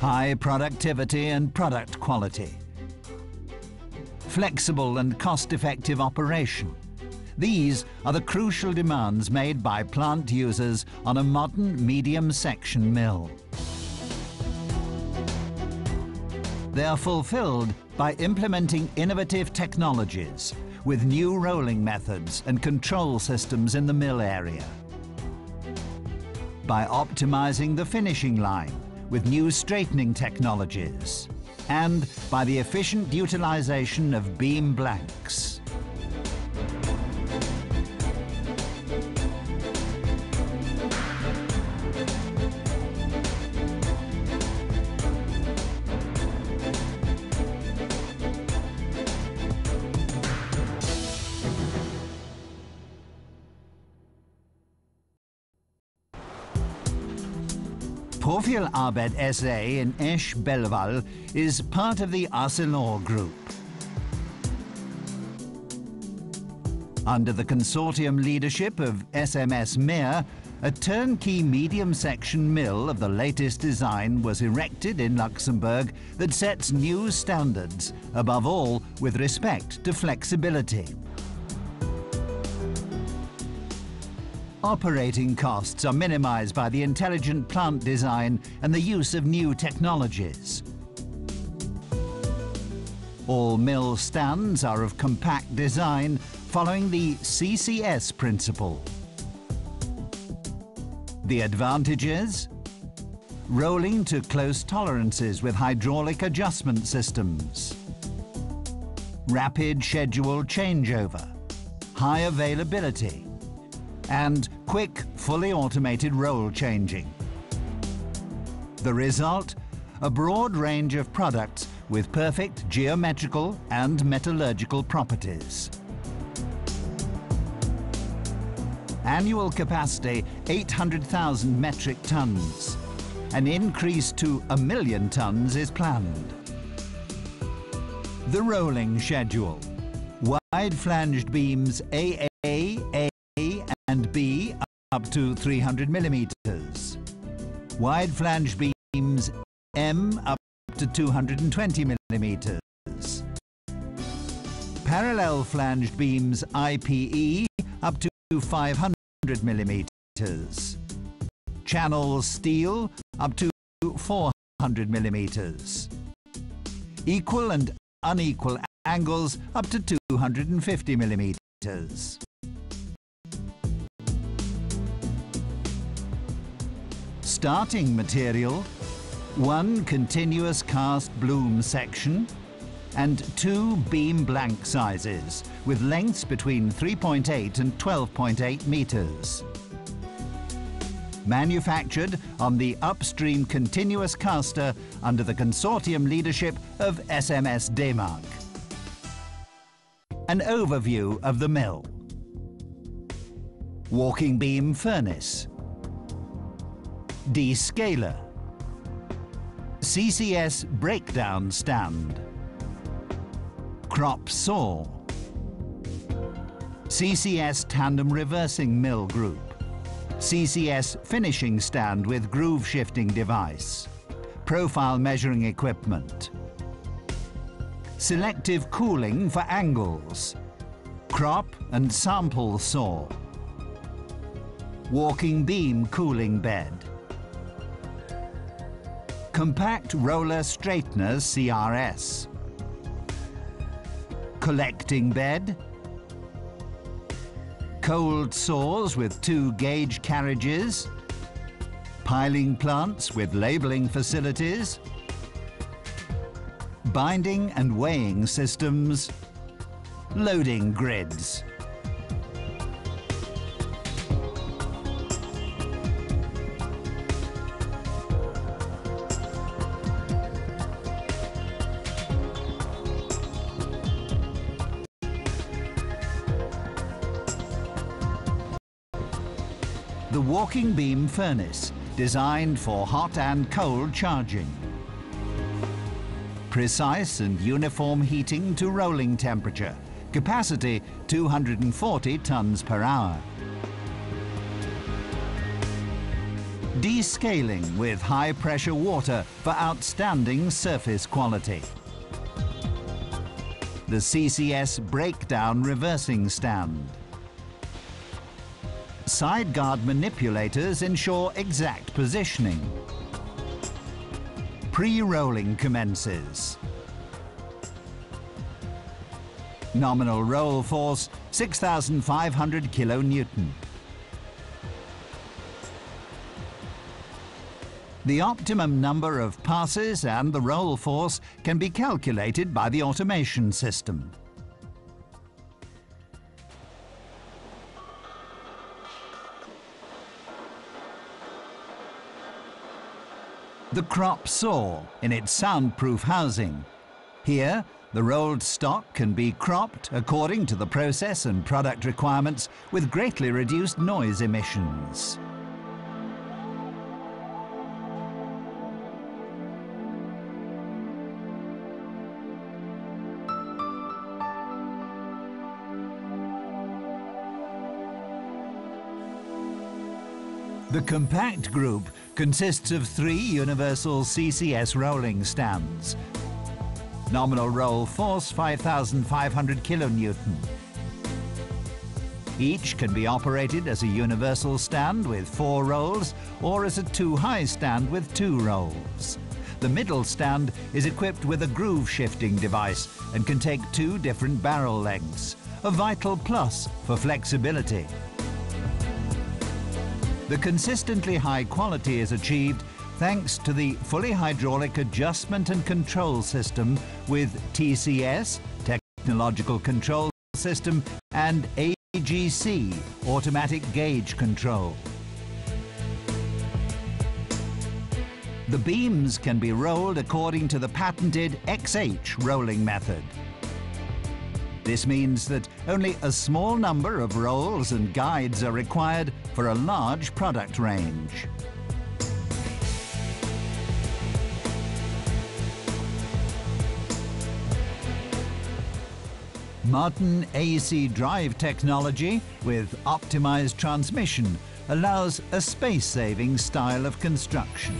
High productivity and product quality. Flexible and cost-effective operation. These are the crucial demands made by plant users on a modern medium section mill. They are fulfilled by implementing innovative technologies with new rolling methods and control systems in the mill area. By optimizing the finishing line with new straightening technologies and by the efficient utilization of beam blanks. Profil Arbed SA in Esch Belval is part of the Arcelor Group. Under the consortium leadership of SMS Meer, a turnkey medium section mill of the latest design was erected in Luxembourg that sets new standards, above all with respect to flexibility. Operating costs are minimized by the intelligent plant design and the use of new technologies. All mill stands are of compact design following the CCS principle. The advantages? Rolling to close tolerances with hydraulic adjustment systems. Rapid schedule changeover. High availability and quick, fully automated roll changing. The result? A broad range of products with perfect geometrical and metallurgical properties. Annual capacity 800,000 metric tons. An increase to a million tons is planned. The rolling schedule. Wide flanged beams AA, up to 300 millimeters. Wide flange beams M up to 220 millimeters. Parallel flanged beams IPE up to 500 millimeters. Channel steel up to 400 millimeters. Equal and unequal angles up to 250 millimeters. Starting material, one continuous cast bloom section and two beam blank sizes with lengths between 3.8 and 12.8 meters. Manufactured on the upstream continuous caster under the consortium leadership of SMS Demag. An overview of the mill. Walking beam furnace. Descaler. CCS breakdown stand. Crop saw. CCS tandem reversing mill group. CCS finishing stand with groove shifting device. Profile measuring equipment. Selective cooling for angles. Crop and sample saw. Walking beam cooling bed. Compact Roller Straightener CRS. Collecting bed. Cold saws with two gauge carriages. Piling plants with labelling facilities. Binding and weighing systems. Loading grids. The walking beam furnace, designed for hot and cold charging. Precise and uniform heating to rolling temperature, capacity 240 tons per hour. descaling with high-pressure water for outstanding surface quality. The CCS breakdown reversing stand. Side guard manipulators ensure exact positioning. Pre-rolling commences. Nominal roll force 6,500 kilonewton. The optimum number of passes and the roll force can be calculated by the automation system. The crop saw in its soundproof housing. Here, the rolled stock can be cropped according to the process and product requirements with greatly reduced noise emissions. The compact group consists of three universal CCS rolling stands. Nominal roll force 5,500 kilonewton. Each can be operated as a universal stand with four rolls or as a two-high stand with two rolls. The middle stand is equipped with a groove shifting device and can take two different barrel lengths, a vital plus for flexibility. The consistently high quality is achieved thanks to the fully hydraulic adjustment and control system with TCS, Technological Control System, and AGC, Automatic Gauge Control. The beams can be rolled according to the patented XH rolling method. This means that only a small number of rolls and guides are required for a large product range. Modern AC drive technology with optimized transmission allows a space-saving style of construction.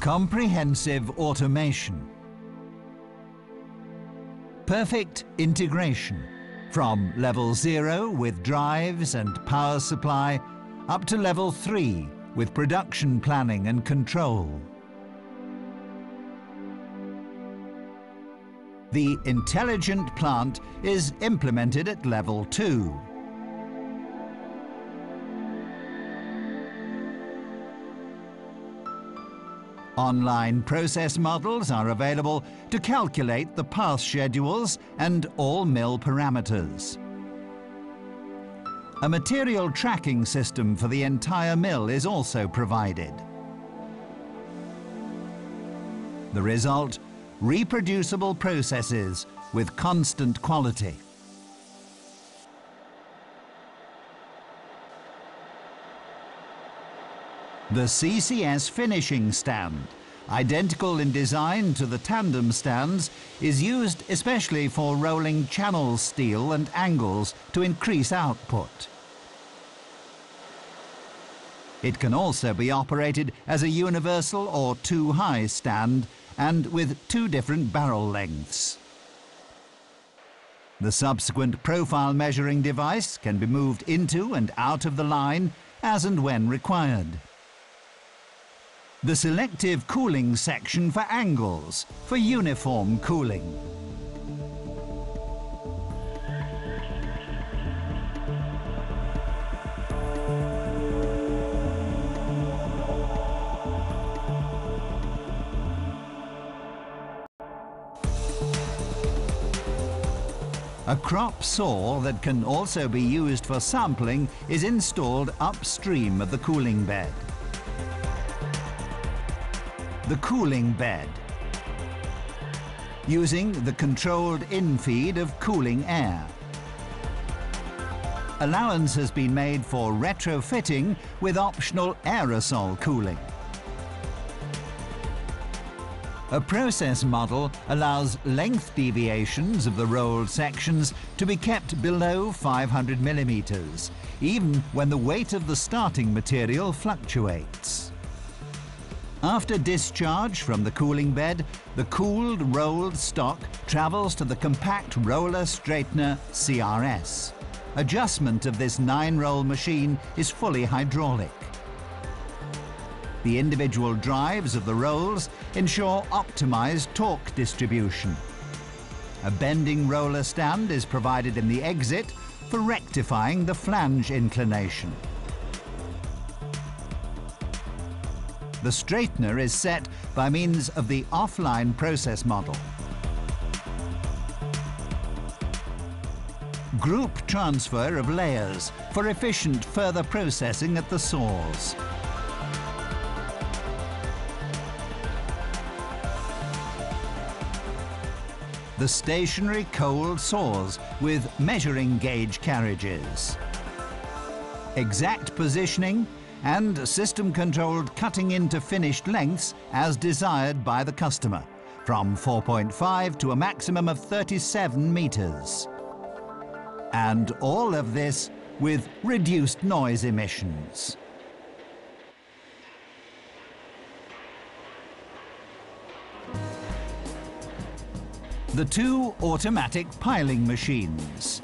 Comprehensive automation. Perfect integration from level zero with drives and power supply up to level three with production planning and control. The intelligent plant is implemented at level two. Online process models are available to calculate the path schedules and all mill parameters. A material tracking system for the entire mill is also provided. The result, reproducible processes with constant quality. The CCS finishing stand, identical in design to the tandem stands, is used especially for rolling channel steel and angles to increase output. It can also be operated as a universal or two-high stand and with two different barrel lengths. The subsequent profile measuring device can be moved into and out of the line as and when required the selective cooling section for angles, for uniform cooling. A crop saw that can also be used for sampling is installed upstream of the cooling bed the cooling bed, using the controlled infeed of cooling air. Allowance has been made for retrofitting with optional aerosol cooling. A process model allows length deviations of the rolled sections to be kept below 500 millimeters, even when the weight of the starting material fluctuates. After discharge from the cooling bed, the cooled rolled stock travels to the compact roller straightener CRS. Adjustment of this nine-roll machine is fully hydraulic. The individual drives of the rolls ensure optimized torque distribution. A bending roller stand is provided in the exit for rectifying the flange inclination. The straightener is set by means of the offline process model. Group transfer of layers for efficient further processing at the saws. the stationary cold saws with measuring gauge carriages. Exact positioning and system-controlled cutting into finished lengths as desired by the customer, from 4.5 to a maximum of 37 metres. And all of this with reduced noise emissions. the two automatic piling machines.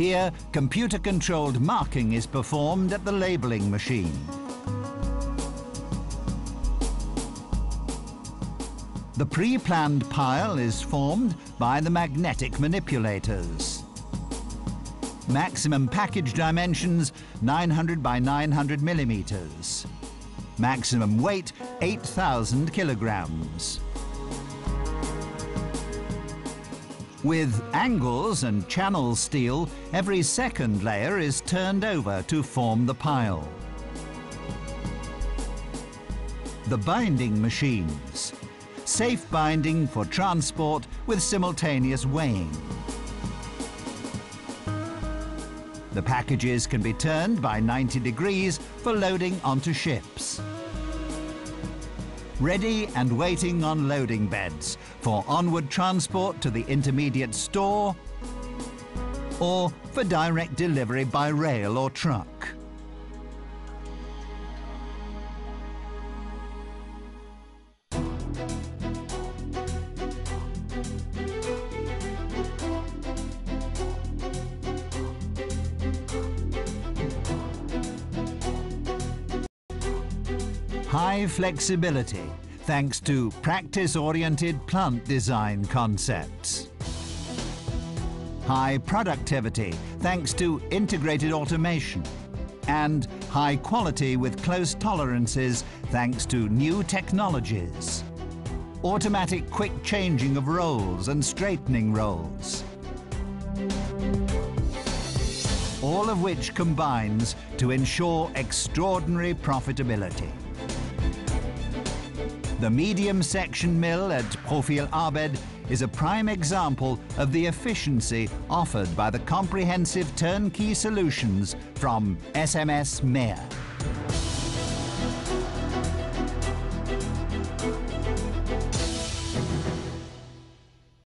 Here, computer-controlled marking is performed at the labelling machine. The pre-planned pile is formed by the magnetic manipulators. Maximum package dimensions 900 by 900 millimeters. Maximum weight 8,000 kilograms. With angles and channel steel, every second layer is turned over to form the pile. The binding machines. Safe binding for transport with simultaneous weighing. The packages can be turned by 90 degrees for loading onto ships ready and waiting on loading beds for onward transport to the intermediate store or for direct delivery by rail or truck. High flexibility thanks to practice-oriented plant design concepts. High productivity thanks to integrated automation. And high quality with close tolerances thanks to new technologies. Automatic quick changing of rolls and straightening rolls. All of which combines to ensure extraordinary profitability. The medium section mill at Profil Arbed is a prime example of the efficiency offered by the comprehensive turnkey solutions from SMS Meer.